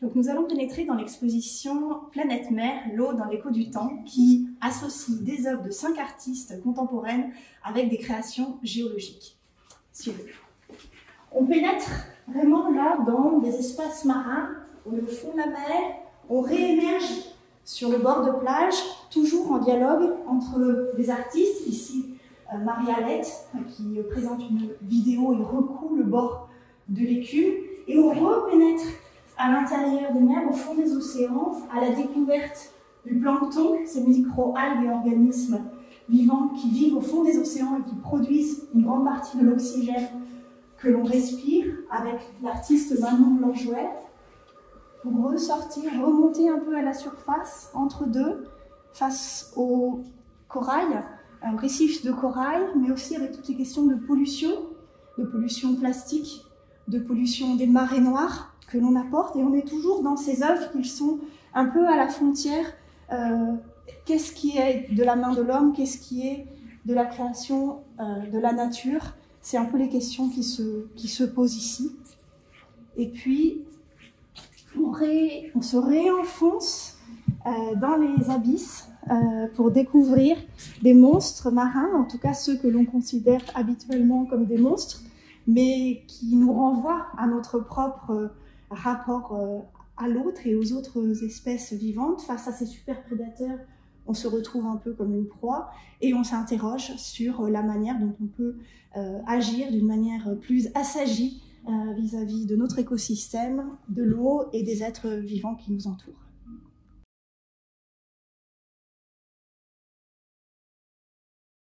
Donc nous allons pénétrer dans l'exposition Planète Mer, l'eau dans l'écho du temps, qui associe des œuvres de cinq artistes contemporaines avec des créations géologiques. Suivez. On pénètre vraiment là dans des espaces marins, au fond de la mer, on réémerge sur le bord de plage, toujours en dialogue entre des artistes, ici euh, Marie-Alette, qui présente une vidéo et recoue le bord de l'écume, et on repénètre à l'intérieur des mers, au fond des océans, à la découverte du plancton, ces micro-algues et organismes vivants qui vivent au fond des océans et qui produisent une grande partie de l'oxygène que l'on respire avec l'artiste Manon Blanchouet, pour ressortir, remonter un peu à la surface, entre deux, face au corail, un récif de corail, mais aussi avec toutes les questions de pollution, de pollution plastique, de pollution des marées noires que l'on apporte. Et on est toujours dans ces œuvres qui sont un peu à la frontière. Euh, qu'est-ce qui est de la main de l'homme Qu'est-ce qui est de la création euh, de la nature C'est un peu les questions qui se, qui se posent ici. Et puis, on, se réenfonce euh, dans les abysses pour découvrir des monstres marins, en tout cas ceux que l'on considère habituellement comme des monstres, mais qui nous renvoient à notre propre rapport euh, à l'autre et aux autres espèces vivantes. Face à ces super prédateurs, on se retrouve un peu comme une proie et on s'interroge sur la manière dont on peut agir d'une manière plus assagie vis-à-vis -vis de notre écosystème, de l'eau et des êtres vivants qui nous entourent.